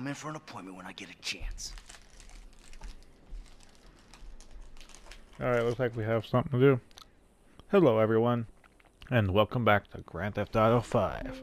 come in for an appointment when I get a chance. Alright, looks like we have something to do. Hello everyone, and welcome back to Grand Theft Auto 5.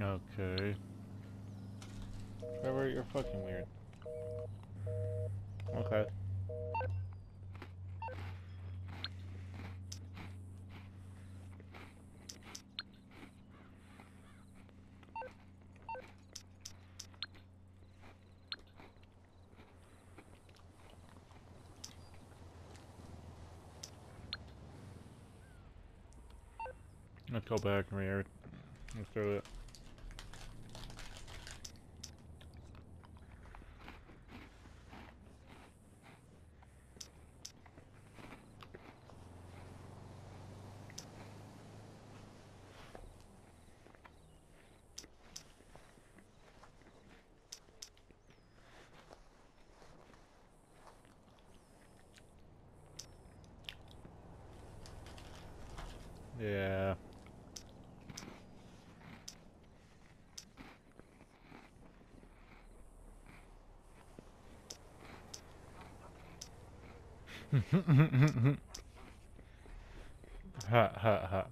Okay. Trevor, you're fucking weird. Okay. Let's go back and re Let's do it. Yeah. Mm-hmm, mm-hmm, mm-hmm, ha ha ha.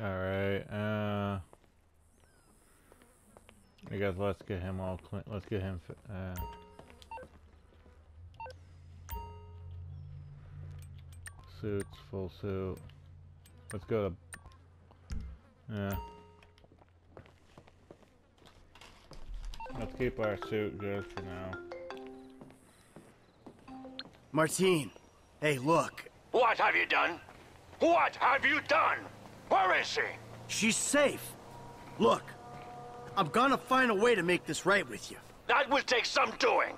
Alright, uh... I guess let's get him all clean, let's get him, uh... Suits, full suit. Let's go to... Yeah. Let's keep our suit good for now. Martine, hey, look. What have you done? What have you done? Where is she? She's safe. Look, I'm gonna find a way to make this right with you. That will take some doing.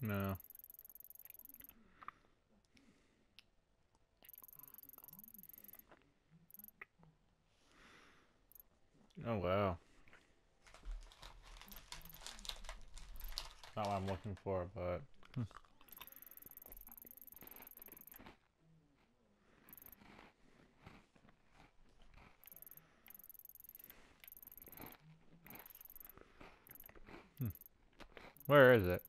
No. Oh wow. Not what I'm looking for, but Hmm. Where is it?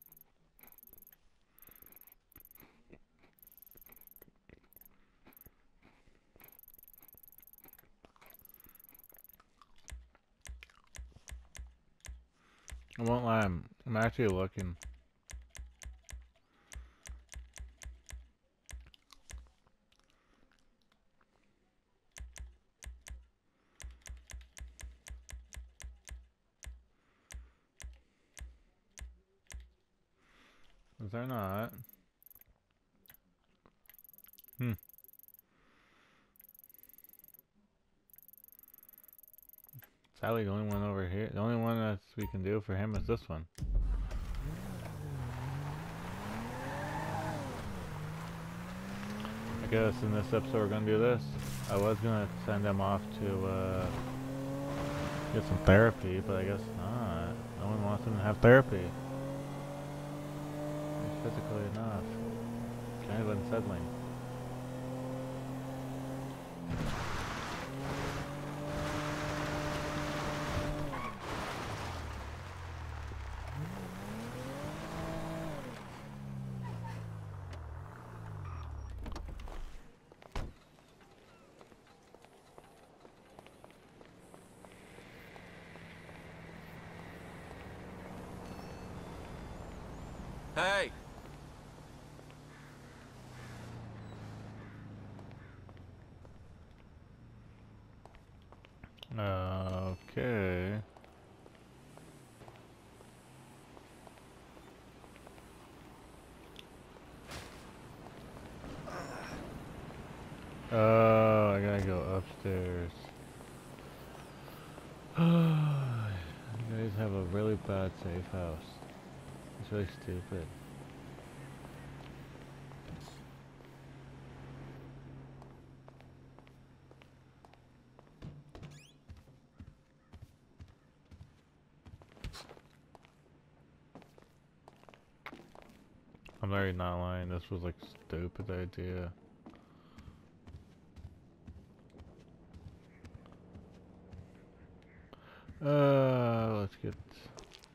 I won't lie, I'm, I'm actually looking. Is there not? Hmm. Sadly, the only one over here, the only one that we can do for him is this one. I guess in this episode we're gonna do this. I was gonna send him off to uh, get some therapy, but I guess not. No one wants him to have therapy. Physically enough. Kind of unsettling. Upstairs. you guys have a really bad safe house. It's really stupid. I'm very not lying, this was like stupid idea. Uh, let's get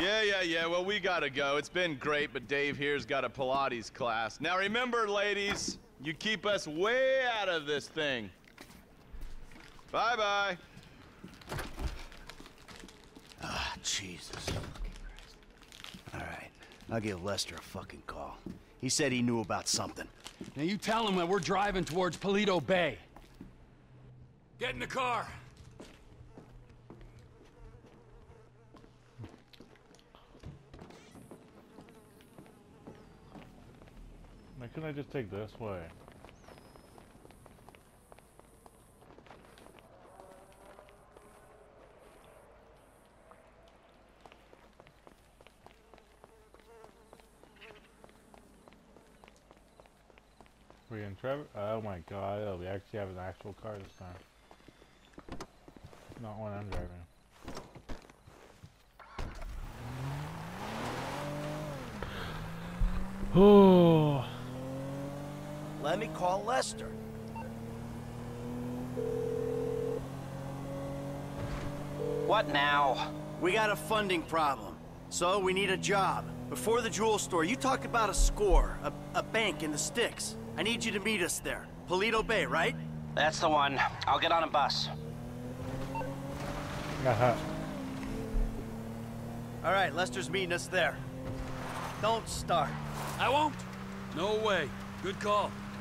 Yeah, yeah, yeah, well, we gotta go. It's been great, but Dave here's got a Pilates class. Now remember, ladies, you keep us way out of this thing. Bye-bye. Ah, Jesus. fucking Christ. All right, I'll give Lester a fucking call. He said he knew about something. Now you tell him that we're driving towards Paleto Bay. Get in the car. Couldn't I just take this way? We in Trevor? Oh my god, oh, we actually have an actual car this time. Not one I'm driving. Oh. Let me call Lester. What now? We got a funding problem, so we need a job. Before the jewel store, you talked about a score, a, a bank in the sticks. I need you to meet us there. Paleto Bay, right? That's the one. I'll get on a bus. Uh-huh. All right, Lester's meeting us there. Don't start. I won't. No way. Good call.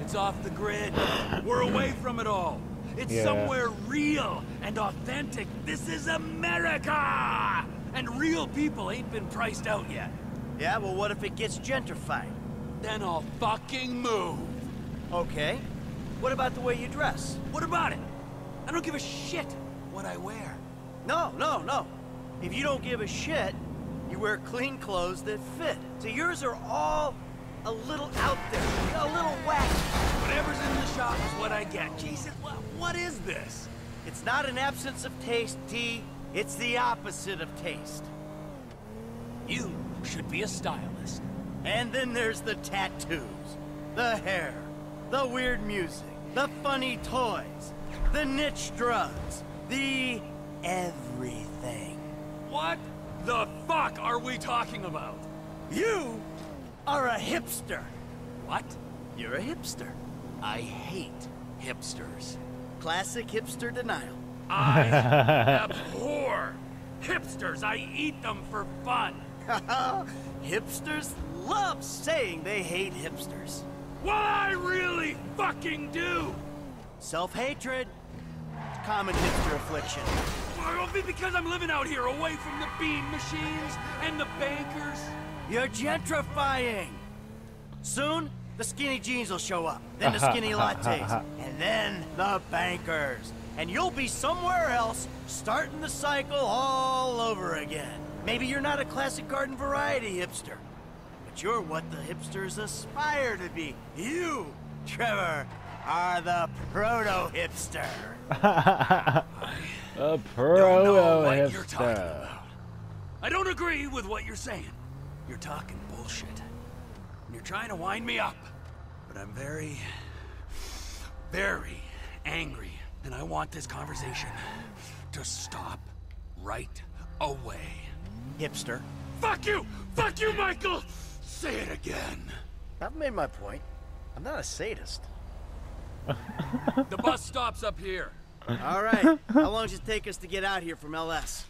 It's off the grid. We're away from it all. It's Yeah. somewhere real and authentic. This is America! And real people ain't been priced out yet. Yeah, well, what if it gets gentrified? Then I'll fucking move. Okay. What about the way you dress? What about it? I don't give a shit what I wear. No, no, no. If you don't give a shit, you wear clean clothes that fit. So yours are all a little out there, a little wacky. Whatever's in the shop is what I get. Jesus, what, what is this? It's not an absence of taste, T. It's the opposite of taste. You should be a stylist. And then there's the tattoos, the hair, the weird music, the funny toys, the niche drugs, the everything. What the fuck are we talking about? You are a hipster. What? You're a hipster. I hate hipsters. Classic hipster denial. I abhor hipsters. I eat them for fun. Hipsters love saying they hate hipsters. What I really fucking do. Self-hatred. Common hipster affliction. Well, be- because I'm living out here away from the bean machines and the bankers. You're gentrifying. Soon, the skinny jeans will show up, then the skinny lattes, and then the bankers. And you'll be somewhere else, starting the cycle all over again. Maybe you're not a classic garden variety hipster, but you're what the hipsters aspire to be. You, Trevor, are the proto-hipster. A Don't pro know what you're talking hipster. I don't agree with what you're saying. You're talking bullshit. And you're trying to wind me up. But I'm very, very angry. And I want this conversation to stop right away. Hipster. Fuck you! Fuck you, Michael! Say it again. I've made my point. I'm not a sadist. The bus stops up here. All right. How long does it take us to get out here from LS?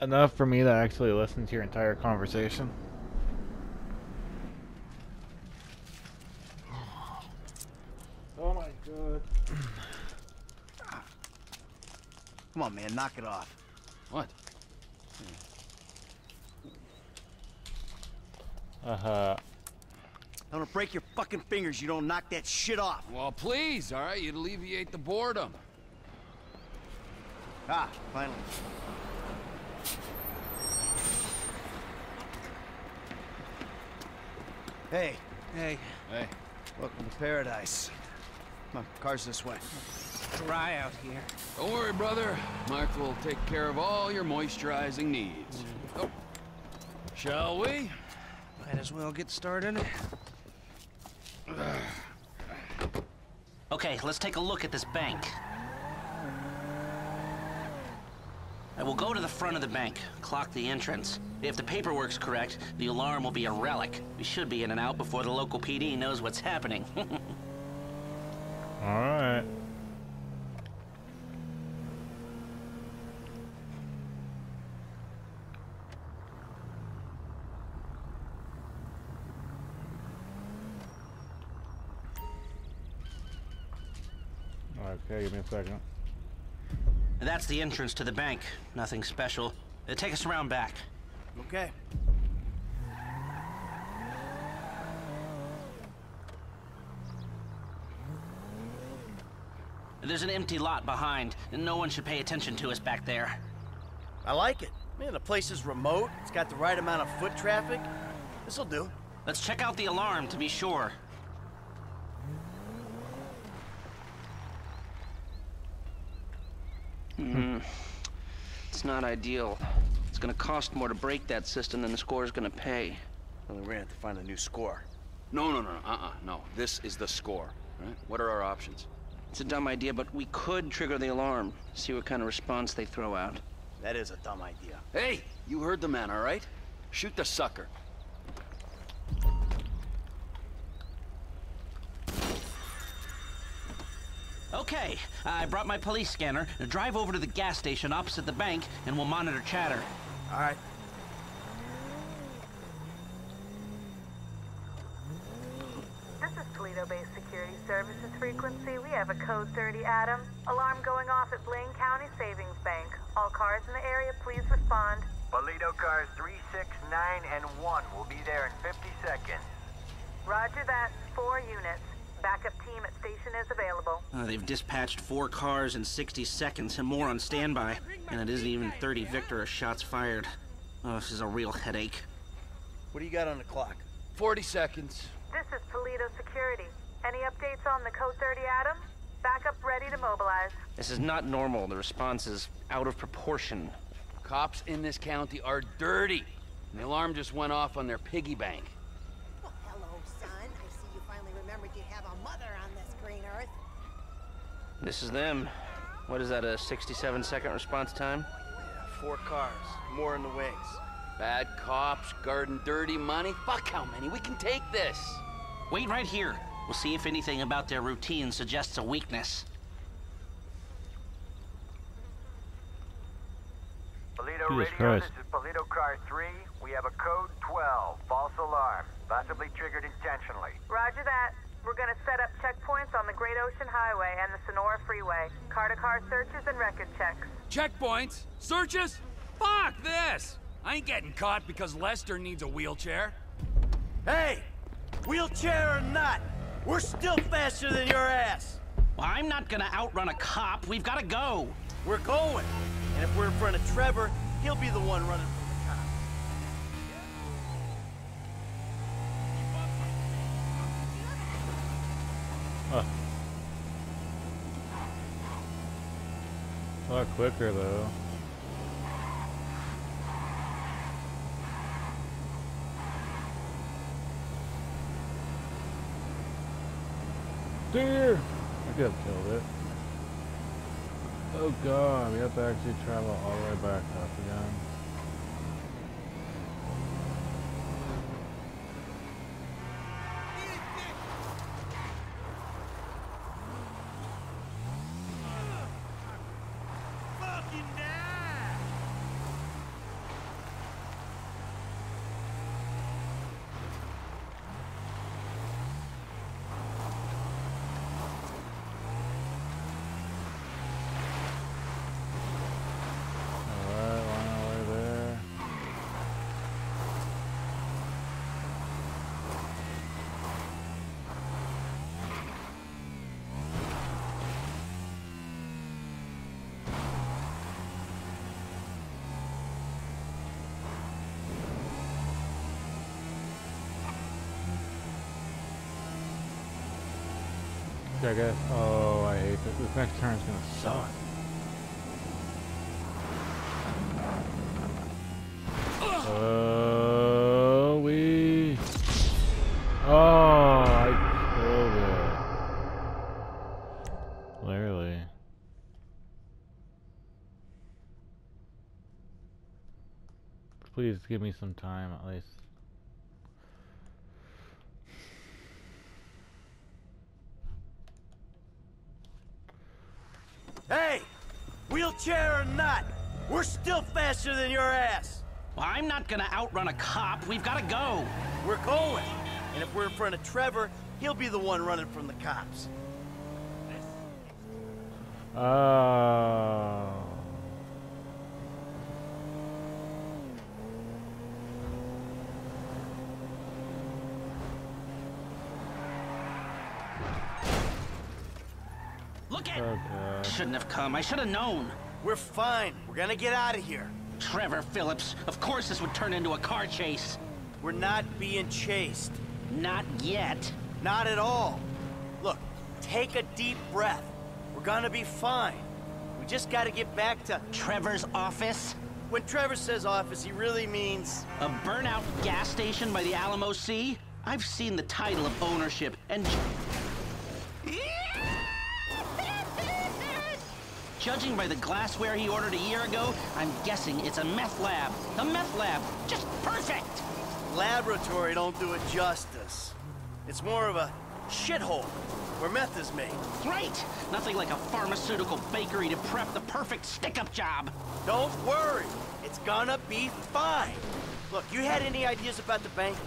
Enough for me to actually listen to your entire conversation. Oh my god. Come on, man. Knock it off. What? Uh huh. I'm gonna break your fucking fingers. You don't knock that shit off. Well, please, all right? You'd alleviate the boredom. Ah, finally. Hey, Hey, Hey. welcome to paradise. Come on, car's this way. dry out here. Don't worry, brother. Mark will take care of all your moisturizing needs. Oh. Shall we? Might as well get started. Okay, let's take a look at this bank. I will go to the front of the bank, clock the entrance. If the paperwork's correct, the alarm will be a relic. We should be in and out before the local PD knows what's happening. Alright. Okay, give me a second. That's the entrance to the bank. Nothing special. Uh, Take us around back. Okay. There's an empty lot behind, and no one should pay attention to us back there. I like it. Man, the place is remote. It's got the right amount of foot traffic. This'll do. Let's check out the alarm to be sure. Hmm. It's not ideal. It's gonna cost more to break that system than the score's gonna pay. Well, we're gonna have to find a new score. No, no, no, uh-uh, no. This is the score, right? What are our options? It's a dumb idea, but we could trigger the alarm. See what kind of response they throw out. That is a dumb idea. Hey, you heard the man, all right? Shoot the sucker. Okay, I brought my police scanner. Drive over to the gas station opposite the bank, and we'll monitor chatter. All right. This is Toledo-based security services frequency. We have a code 30 Adam. Alarm going off at Blaine County Savings Bank. All cars in the area, please respond. Paleto cars 3, 6, 9, and 1 will be there in 50 seconds. Roger that. Four units. Backup team at station is available. Uh, they've dispatched four cars in 60 seconds and more on standby. And it isn't even 30 Victor shots fired. Oh, this is a real headache. What do you got on the clock? 40 seconds. This is Toledo Security. Any updates on the code 30 Adam? Backup ready to mobilize. This is not normal. The response is out of proportion. Cops in this county are dirty. And the alarm just went off on their piggy bank. This is them. What is that, a 67 second response time? Four cars. More in the wings. Bad cops, guarding dirty money. Fuck how many? We can take this. Wait right here. We'll see if anything about their routine suggests a weakness. Paleto Jesus Radio, Christ. this is Paleto car 3. We have a code 12, false alarm, possibly triggered intentionally. Roger that. We're gonna set up checkpoints on the Great Ocean Highway and the Senora Freeway. Car-to-car searches and record checks. Checkpoints? Searches? Fuck this! I ain't getting caught because Lester needs a wheelchair. Hey! Wheelchair or not, we're still faster than your ass! Well, I'm not gonna outrun a cop. We've gotta go. We're going. And if we're in front of Trevor, he'll be the one running from the cops. A lot quicker though. Deer! I could have killed it. Oh god, we have to actually travel all the way back up again. Alright, on our way there. I guess. Oh, I hate this. This next turn's gonna suck. Oh, we. Oh, I killed it. Literally. Please give me some time at least. Hey! Wheelchair or not, we're still faster than your ass! Well, I'm not gonna outrun a cop. We've gotta go. We're going. And if we're in front of Trevor, he'll be the one running from the cops. Oh. Look at. Shouldn't have come. I should have known. We're fine. We're gonna get out of here. Trevor Phillips. Of course this would turn into a car chase. We're not being chased. Not yet. Not at all. Look, take a deep breath. We're gonna be fine. We just gotta get back to... Trevor's office? When Trevor says office, he really means... A burnout gas station by the Alamo Sea? I've seen the title of ownership and... Judging by the glassware he ordered a year ago, I'm guessing it's a meth lab. A meth lab. Just perfect! Laboratory don't do it justice. It's more of a shithole where meth is made. Great! Nothing like a pharmaceutical bakery to prep the perfect stick-up job. Don't worry. It's gonna be fine. Look, you had any ideas about the bank?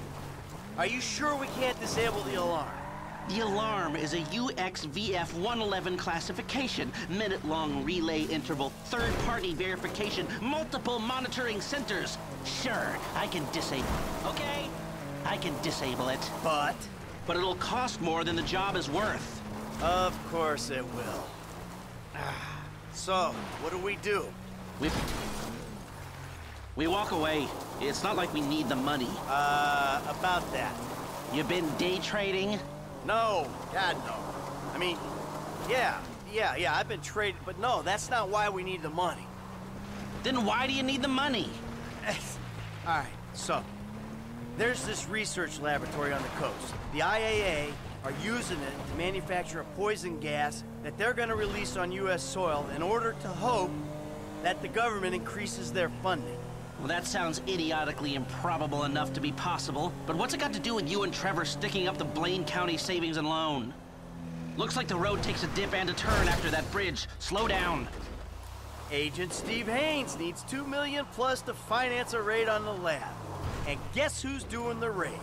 Are you sure we can't disable the alarm? The alarm is a UXVF-111 classification, minute-long relay interval, third-party verification, multiple monitoring centers. Sure, I can disable. It. Okay, I can disable it. But? But it'll cost more than the job is worth. Of course it will. So, what do we do? We... We walk away. It's not like we need the money. Uh, about that. you've been day trading? No, God, no. I mean, yeah, yeah, yeah, I've been traded, but no, that's not why we need the money. Then why do you need the money? All right, so, there's this research laboratory on the coast. The IAA are using it to manufacture a poison gas that they're gonna release on U.S. soil in order to hope that the government increases their funding. Well, that sounds idiotically improbable enough to be possible, but what's it got to do with you and Trevor sticking up the Blaine County Savings and Loan? Looks like the road takes a dip and a turn after that bridge. Slow down. Agent Steve Haynes needs two million plus to finance a raid on the lab. And guess who's doing the raid?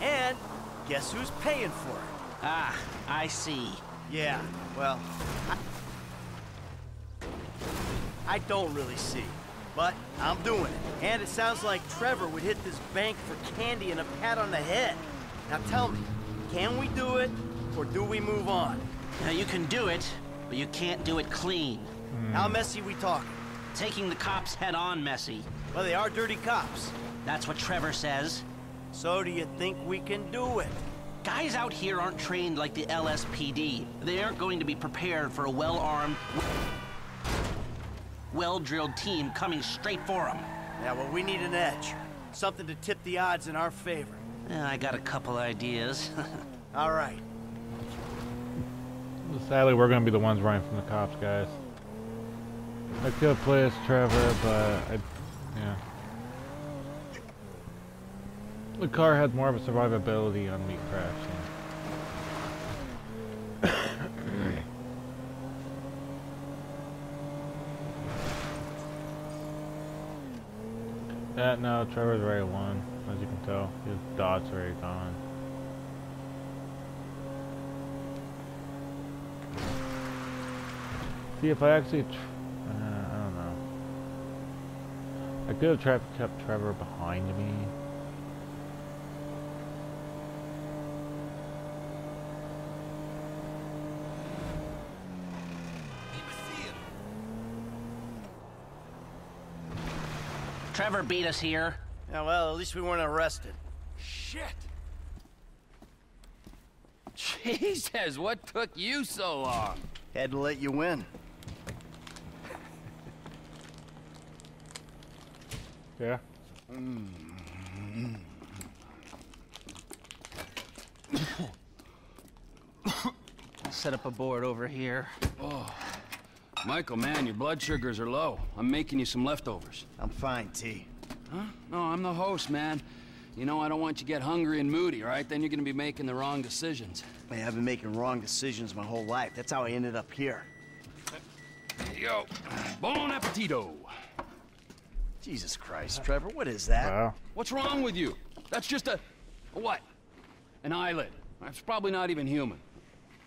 And guess who's paying for it? Ah, I see. Yeah, well, I, I don't really see. But I'm doing it. And it sounds like Trevor would hit this bank for candy and a pat on the head. Now tell me, can we do it, or do we move on? Now you can do it, but you can't do it clean. How messy we talking? Taking the cops head on messy. Well, they are dirty cops. That's what Trevor says. So do you think we can do it? Guys out here aren't trained like the LSPD. They aren't going to be prepared for a well-armed, well-drilled team coming straight for them. Yeah, well, we need an edge. Something to tip the odds in our favor. Yeah, I got a couple ideas. All right. Sadly, we're gonna be the ones running from the cops, guys. I could play as Trevor, but I, yeah. The car had more of a survivability on me crashing. Yeah, no, Trevor's already won, as you can tell. His dot's are already gone. See, if I actually... Uh, I don't know. I could have kept Trevor behind me. Trevor beat us here. Yeah, well, at least we weren't arrested. Shit! Jesus, what took you so long? Had to let you win. Yeah. Set up a board over here. Oh. Michael, man, your blood sugars are low. I'm making you some leftovers. I'm fine, T. Huh? No, I'm the host, man. You know, I don't want you to get hungry and moody, right? Then you're gonna be making the wrong decisions. Man, I've been making wrong decisions my whole life. That's how I ended up here. There you go. Bon appetito. Jesus Christ, Trevor, what is that? Wow. What's wrong with you? That's just a... a what? An eyelid. It's probably not even human.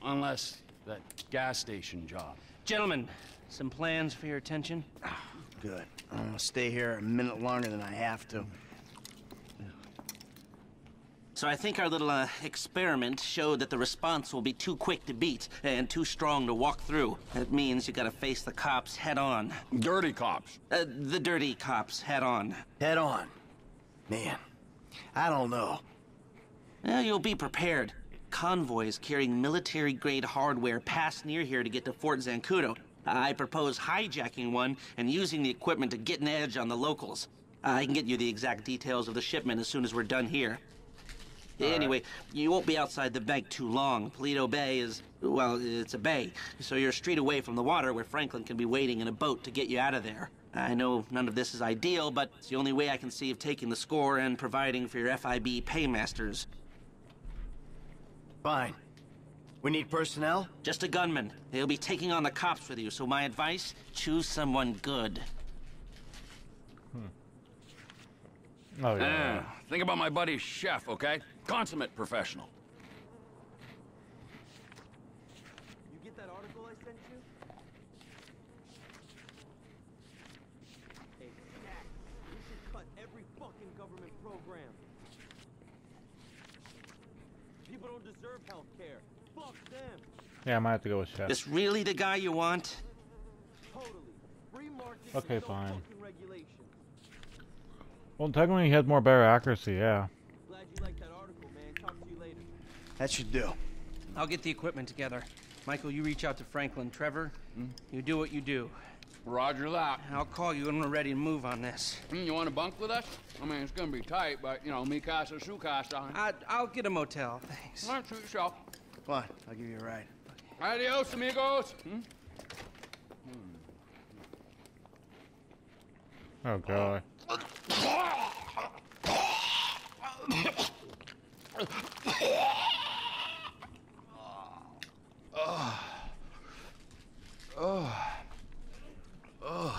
Unless that gas station job. Gentlemen, some plans for your attention? Good. I'm gonna stay here a minute longer than I have to. So I think our little uh, experiment showed that the response will be too quick to beat and too strong to walk through. That means you gotta face the cops head on. Dirty cops. Uh, the dirty cops head on. Head on. Man, I don't know. Well, you'll be prepared. Convoys carrying military-grade hardware pass near here to get to Fort Zancudo. I propose hijacking one and using the equipment to get an edge on the locals. I can get you the exact details of the shipment as soon as we're done here. anyway, you won't be outside the bank too long. Paleto Bay is, well, it's a bay, so you're a street away from the water where Franklin can be waiting in a boat to get you out of there. I know none of this is ideal, but it's the only way I can see of taking the score and providing for your FIB paymasters. Fine. We need personnel? Just a gunman. They'll be taking on the cops with you, so my advice, choose someone good. Oh yeah. Ah, think about my buddy Chef, okay? Consummate professional. You get that article I sent you? Hey, Jack, we should cut every fucking government program. People don't health care. Fuck them. Yeah, I might have to go with Chef. This really the guy you want? Totally. Free Okay, fine. fucking. Well, technically he has more better accuracy, yeah. Glad you like that article, man. Talk to you later. That should do. I'll get the equipment together. Michael, you reach out to Franklin. Trevor, hmm? you do what you do. Roger that. I'll call you when we're ready to move on this. Hmm, You want to bunk with us? I mean, it's gonna be tight, but you know, me casa, su casa. I, I'll get a motel, thanks. All right, suit yourself. Come on, I'll give you a ride. Adios, amigos. Hmm? Oh god. Oh. Oh. Weird.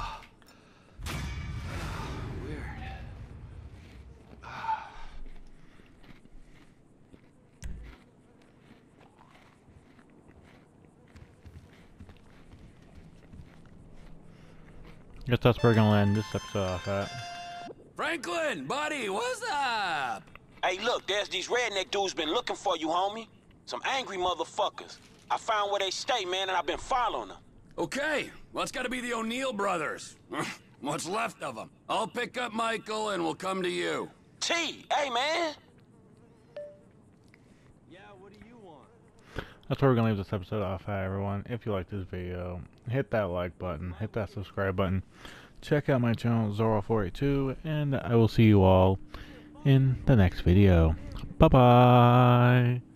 Guess that's where we're gonna land this episode off at. Franklin, buddy, what's up? Hey, look, there's these redneck dudes been looking for you, homie. Some angry motherfuckers. I found where they stay, man, and I've been following them. Okay, well, it's gotta be the O'Neill brothers. What's left of them. I'll pick up Michael and we'll come to you. T, hey, man. Yeah, what do you want? That's where we're gonna leave this episode off Hi everyone. If you like this video, hit that like button, hit that subscribe button. Check out my channel, Zoro482, and I will see you all in the next video. Bye bye.